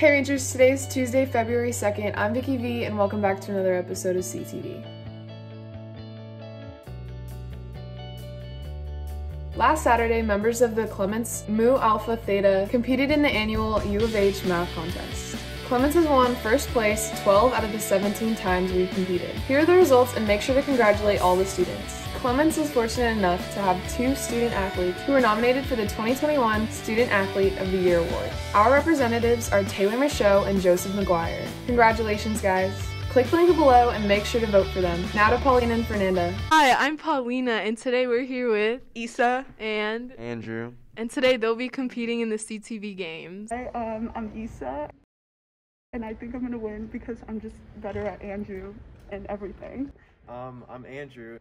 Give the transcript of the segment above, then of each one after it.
Hey Rangers, today is Tuesday, February 2nd. I'm Vicky V, and welcome back to another episode of CTV. Last Saturday, members of the Clements Mu Alpha Theta competed in the annual U of H math contest. Clements has won first place 12 out of the 17 times we've competed. Here are the results and make sure to congratulate all the students. Clements was fortunate enough to have two student athletes who were nominated for the 2021 Student Athlete of the Year Award. Our representatives are Taylor Michaud and Joseph McGuire. Congratulations, guys. Click the link below and make sure to vote for them. Now to Paulina and Fernanda. Hi, I'm Paulina, and today we're here with Issa and Andrew. and today they'll be competing in the CTV games. Hi, um, I'm Issa, and I think I'm gonna win because I'm just better at Andrew and everything. Um, I'm Andrew,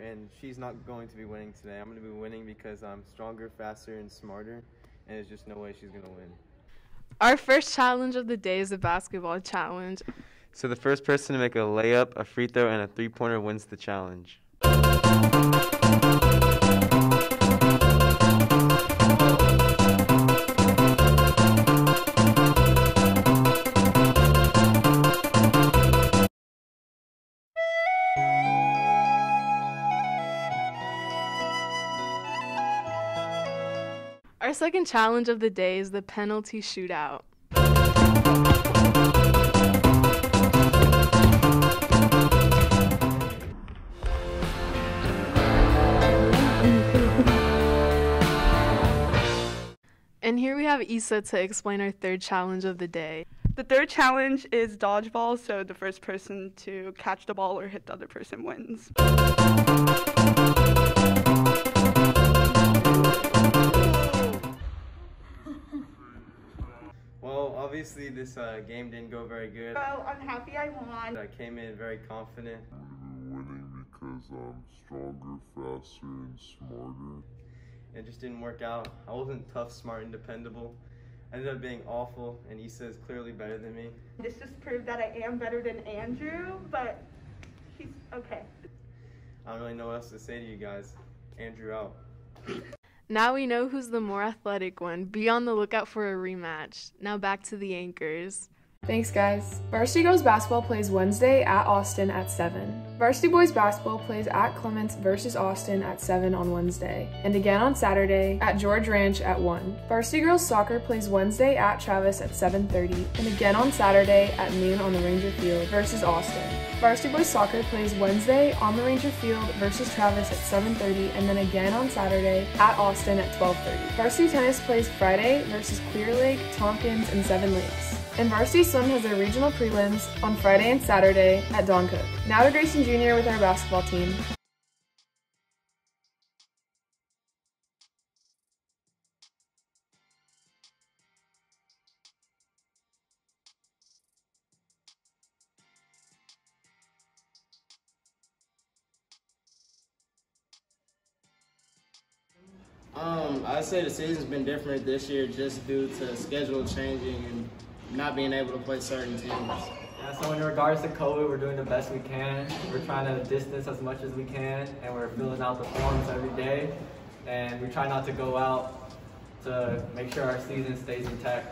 and she's not going to be winning today. I'm going to be winning because I'm stronger, faster, and smarter, and there's just no way she's going to win. Our first challenge of the day is a basketball challenge. So the first person to make a layup, a free throw, and a three-pointer wins the challenge. Our second challenge of the day is the penalty shootout. And here we have Issa to explain our third challenge of the day. The third challenge is dodgeball, so the first person to catch the ball or hit the other person wins. Obviously this uh, game didn't go very good. Well, I'm happy I won. I came in very confident. winning because I'm stronger, faster, and smarter. It just didn't work out. I wasn't tough, smart, and dependable. I ended up being awful, and Issa is clearly better than me. This just proved that I am better than Andrew, but he's okay. I don't really know what else to say to you guys. Andrew out. Now we know who's the more athletic one. Be on the lookout for a rematch. Now back to the anchors. Thanks, guys. Varsity Girls Basketball plays Wednesday at Austin at 7. Varsity Boys Basketball plays at Clements versus Austin at 7 on Wednesday, and again on Saturday at George Ranch at 1. Varsity Girls Soccer plays Wednesday at Travis at 7.30, and again on Saturday at noon on the Ranger Field versus Austin. Varsity Boys Soccer plays Wednesday on the Ranger Field versus Travis at 7.30, and then again on Saturday at Austin at 12.30. Varsity Tennis plays Friday versus Clear Lake, Tompkins, and Seven Lakes. And Varsity Swim has their regional prelims on Friday and Saturday at Don Cook. Now to Grayson Jr. with our basketball team. Um, I'd say the season's been different this year just due to schedule changing and not being able to play certain teams. Yeah, so in regards to COVID, we're doing the best we can. We're trying to distance as much as we can, and we're filling out the forms every day. And we try not to go out to make sure our season stays intact.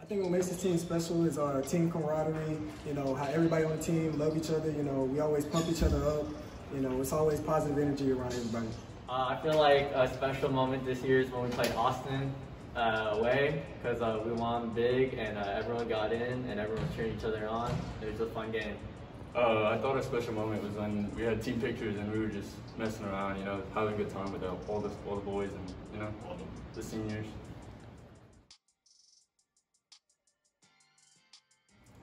I think what makes this team special is our team camaraderie. You know, how everybody on the team love each other. You know, we always pump each other up. You know, it's always positive energy around everybody. Uh, I feel like a special moment this year is when we played Austin uh, away because uh, we won big and uh, everyone got in and everyone was cheering each other on. It was a fun game. Uh, I thought a special moment was when we had team pictures and we were just messing around, you know, having a good time with the, all the all the boys and you know all the, the seniors.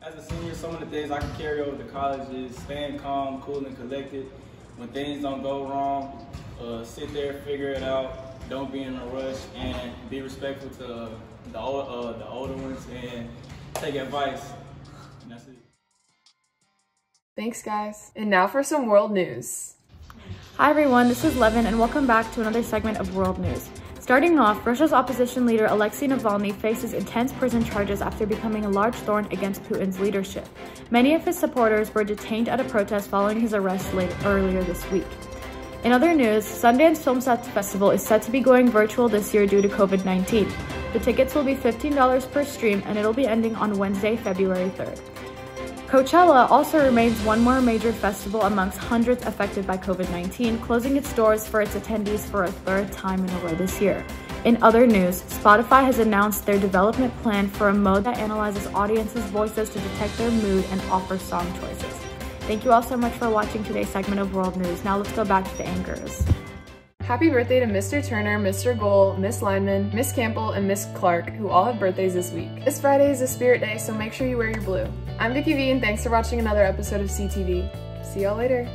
As a senior, some of the things I can carry over to college is staying calm, cool, and collected. When things don't go wrong, uh, sit there, figure it out. Don't be in a rush, and be respectful to the old, uh, the older ones, and take advice. And that's it. Thanks, guys. And now for some world news. Hi everyone, this is Levin and welcome back to another segment of World News. Starting off, Russia's opposition leader Alexei Navalny faces intense prison charges after becoming a large thorn against Putin's leadership. Many of his supporters were detained at a protest following his arrest late, earlier this week. In other news, Sundance Film Festival is set to be going virtual this year due to COVID 19. The tickets will be $15 per stream and it'll be ending on Wednesday, February 3rd. Coachella also remains one more major festival amongst hundreds affected by COVID 19, closing its doors for its attendees for a third time in a row this year. In other news, Spotify has announced their development plan for a mode that analyzes audiences' voices to detect their mood and offer song choices. Thank you all so much for watching today's segment of World News. Now let's go back to the anchors. Happy birthday to Mr. Turner, Mr. Goal, Miss Lineman, Miss Campbell, and Miss Clark, who all have birthdays this week. This Friday is a spirit day, so make sure you wear your blue. I'm Vicky V, and thanks for watching another episode of CTV. See y'all later.